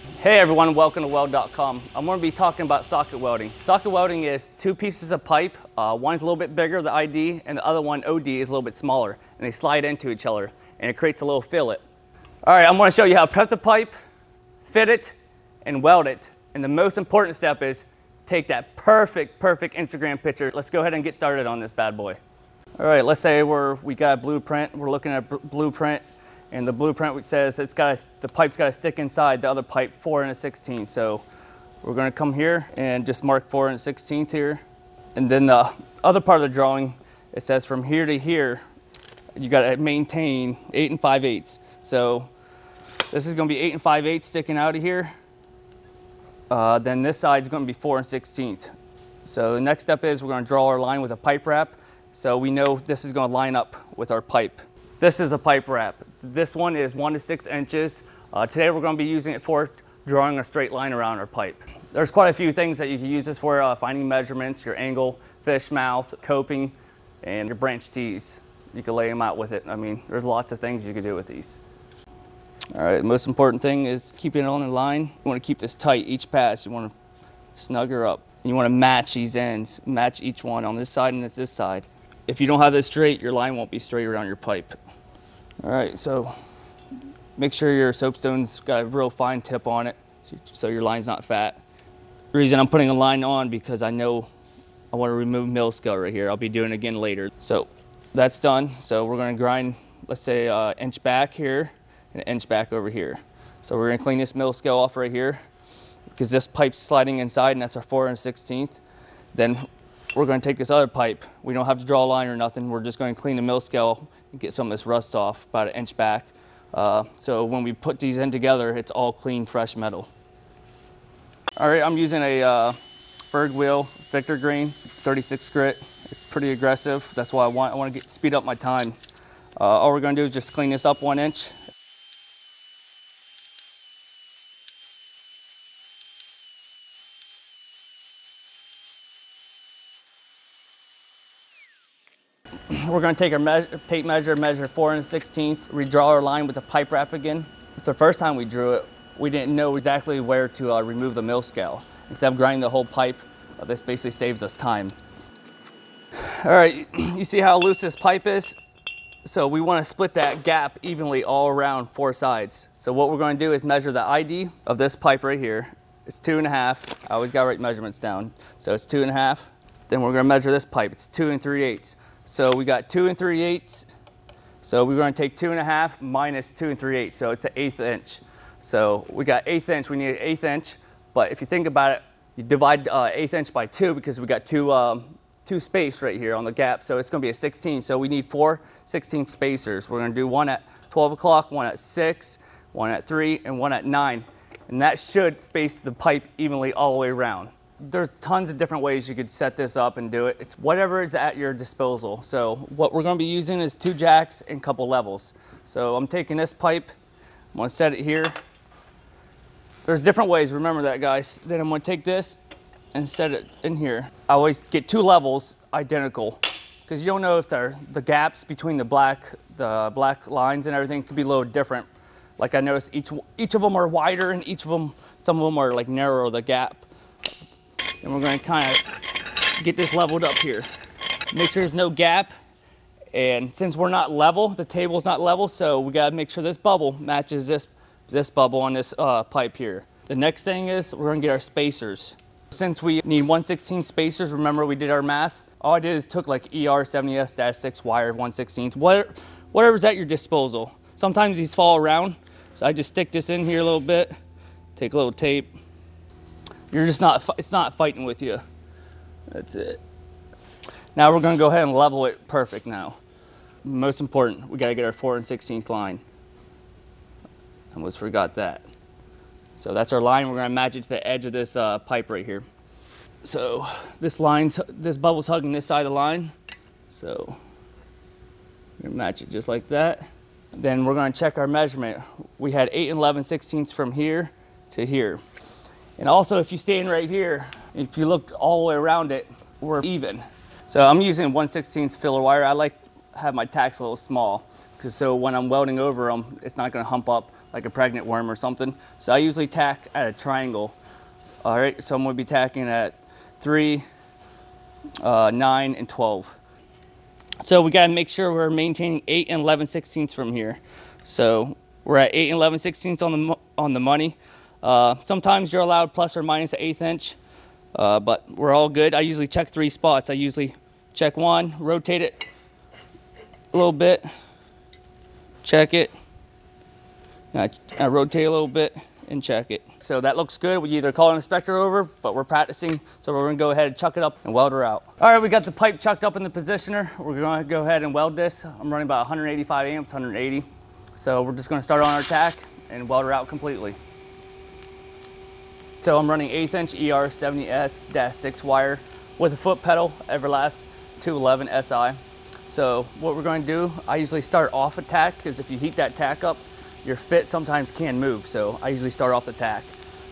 Hey everyone, welcome to weld.com. I'm going to be talking about socket welding. Socket welding is two pieces of pipe. Uh, one's a little bit bigger, the ID, and the other one, OD, is a little bit smaller. And they slide into each other, and it creates a little fillet. All right, I'm going to show you how to prep the pipe, fit it, and weld it. And the most important step is take that perfect, perfect Instagram picture. Let's go ahead and get started on this bad boy. All right, let's say we're, we got a blueprint. We're looking at blueprint and the blueprint says it's got the pipe's got to stick inside the other pipe 4 and a 16. So we're going to come here and just mark 4 and a 16 here. And then the other part of the drawing, it says from here to here, you got to maintain 8 and 5 eighths. So this is going to be 8 and 5 eighths sticking out of here. Uh, then this side is going to be 4 and 16th. So the next step is we're going to draw our line with a pipe wrap. So we know this is going to line up with our pipe. This is a pipe wrap. This one is one to six inches. Uh, today we're gonna be using it for drawing a straight line around our pipe. There's quite a few things that you can use this for, uh, finding measurements, your angle, fish mouth, coping, and your branch tees. You can lay them out with it. I mean, there's lots of things you can do with these. All right, the most important thing is keeping it on the line. You wanna keep this tight each pass. You wanna snug her up. You wanna match these ends, match each one on this side and it's this side. If you don't have this straight, your line won't be straight around your pipe. All right, so make sure your soapstone's got a real fine tip on it so your line's not fat. The reason I'm putting a line on because I know I want to remove mill scale right here. I'll be doing it again later. So that's done. So we're going to grind, let's say uh, inch back here and inch back over here. So we're going to clean this mill scale off right here because this pipe's sliding inside and that's our 4 and 16th. Then we're going to take this other pipe. We don't have to draw a line or nothing. We're just going to clean the mill scale get some of this rust off about an inch back. Uh, so when we put these in together, it's all clean, fresh metal. All right, I'm using a uh, Berg wheel Victor Green 36 grit. It's pretty aggressive. That's why I want, I want to get, speed up my time. Uh, all we're going to do is just clean this up one inch we're going to take our measure, tape measure, measure 4 and 16th, redraw our line with a pipe wrap again. The first time we drew it, we didn't know exactly where to uh, remove the mill scale. Instead of grinding the whole pipe, uh, this basically saves us time. All right, you see how loose this pipe is? So we want to split that gap evenly all around four sides. So what we're going to do is measure the ID of this pipe right here. It's two and a half. I always got to write measurements down. So it's two and a half. Then we're going to measure this pipe. It's two and three eighths. So we got two and three eighths. So we're going to take two and a half minus two and three eighths. So it's an eighth inch. So we got eighth inch, we need an eighth inch. But if you think about it, you divide uh, eighth inch by two because we got two, um, two space right here on the gap. So it's going to be a 16. So we need four 16 spacers. We're going to do one at 12 o'clock, one at six, one at three, and one at nine. And that should space the pipe evenly all the way around there's tons of different ways you could set this up and do it. It's whatever is at your disposal. So what we're gonna be using is two jacks and a couple levels. So I'm taking this pipe, I'm gonna set it here. There's different ways, remember that guys. Then I'm gonna take this and set it in here. I always get two levels identical because you don't know if the gaps between the black, the black lines and everything could be a little different. Like I noticed each, each of them are wider and each of them, some of them are like narrow, the gap. And we're gonna kind of get this leveled up here. Make sure there's no gap. And since we're not level, the table's not level, so we gotta make sure this bubble matches this, this bubble on this uh, pipe here. The next thing is we're gonna get our spacers. Since we need 116 spacers, remember we did our math, all I did is took like ER70S-6 wire 116, what, whatever's at your disposal. Sometimes these fall around, so I just stick this in here a little bit, take a little tape, you're just not, it's not fighting with you. That's it. Now we're gonna go ahead and level it perfect now. Most important, we gotta get our 4 and 16th line. Almost forgot that. So that's our line. We're gonna match it to the edge of this uh, pipe right here. So this line's, this bubble's hugging this side of the line. So we're match it just like that. Then we're gonna check our measurement. We had 8 and 11 sixteenths from here to here. And also if you stand right here, if you look all the way around it, we're even. So I'm using 1 16th filler wire. I like have my tacks a little small because so when I'm welding over them, it's not gonna hump up like a pregnant worm or something. So I usually tack at a triangle. All right, so I'm gonna be tacking at three, uh, nine, and 12. So we gotta make sure we're maintaining eight and 11 sixteenths from here. So we're at eight and 11 sixteenths on the, on the money. Uh, sometimes you're allowed plus or minus an eighth inch, uh, but we're all good. I usually check three spots. I usually check one, rotate it a little bit, check it, I, I rotate a little bit and check it. So that looks good. We either call an inspector over, but we're practicing. So we're gonna go ahead and chuck it up and weld her out. All right, we got the pipe chucked up in the positioner. We're gonna go ahead and weld this. I'm running about 185 amps, 180. So we're just gonna start on our tack and weld her out completely. So I'm running eighth inch ER70S-6 wire with a foot pedal, Everlast 211 SI. So what we're going to do, I usually start off a tack because if you heat that tack up, your fit sometimes can move. So I usually start off the tack.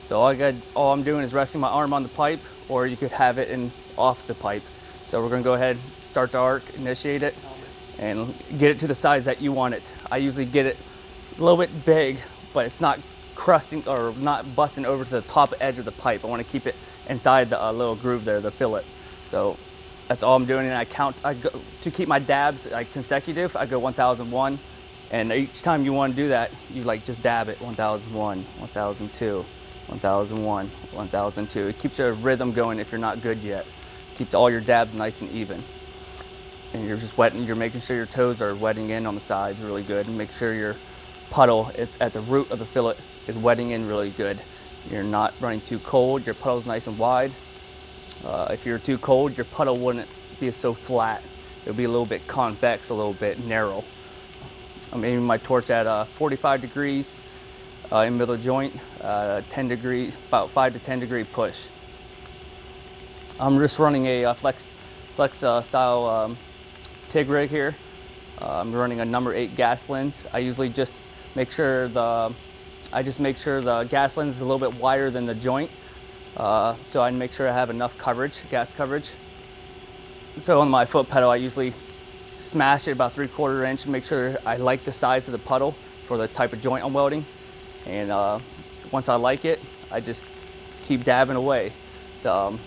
So all, I got, all I'm doing is resting my arm on the pipe or you could have it in off the pipe. So we're gonna go ahead, start the arc, initiate it, and get it to the size that you want it. I usually get it a little bit big, but it's not crusting or not busting over to the top edge of the pipe. I wanna keep it inside the uh, little groove there, the fillet. So that's all I'm doing. And I count, I go, to keep my dabs like consecutive, I go 1001. And each time you want to do that, you like just dab it 1001, 1002, 1001, 1002. It keeps your rhythm going if you're not good yet. Keeps all your dabs nice and even. And you're just wetting, you're making sure your toes are wetting in on the sides really good. And make sure your puddle at the root of the fillet is wetting in really good. You're not running too cold, your puddle's nice and wide. Uh, if you're too cold, your puddle wouldn't be so flat. It would be a little bit convex, a little bit narrow. I'm aiming my torch at uh, 45 degrees uh, in middle joint, uh, 10 degrees, about 5 to 10 degree push. I'm just running a uh, flex, flex uh, style um, TIG rig here. I'm running a number 8 gas lens. I usually just make sure the I just make sure the gas lens is a little bit wider than the joint. so I make sure I have enough coverage, gas coverage. So on my foot pedal, I usually smash it about three quarter inch and make sure I like the size of the puddle for the type of joint I'm welding. And uh, once I like it, I just keep dabbing away. The, um,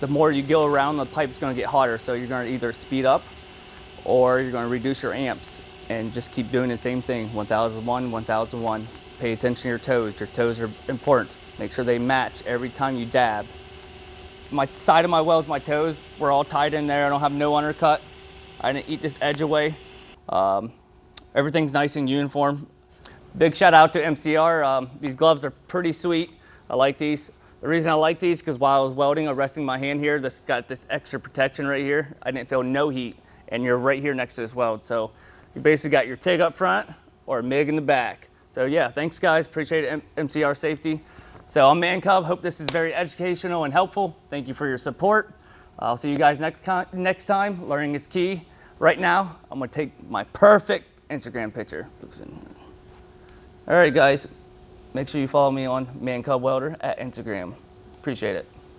the more you go around, the pipe is going to get hotter. So you're going to either speed up or you're going to reduce your amps and just keep doing the same thing. 1001, 1001. Pay attention to your toes. Your toes are important. Make sure they match every time you dab. My side of my welds, my toes, were all tied in there. I don't have no undercut. I didn't eat this edge away. Um, everything's nice and uniform. Big shout out to MCR. Um, these gloves are pretty sweet. I like these. The reason I like these because while I was welding, I'm resting my hand here. This got this extra protection right here. I didn't feel no heat, and you're right here next to this weld. So you basically got your TIG up front or a MIG in the back. So yeah, thanks guys. Appreciate it, MCR Safety. So I'm Man Cub. Hope this is very educational and helpful. Thank you for your support. I'll see you guys next, next time. Learning is key. Right now, I'm gonna take my perfect Instagram picture. All right, guys, make sure you follow me on Man Cub Welder at Instagram. Appreciate it.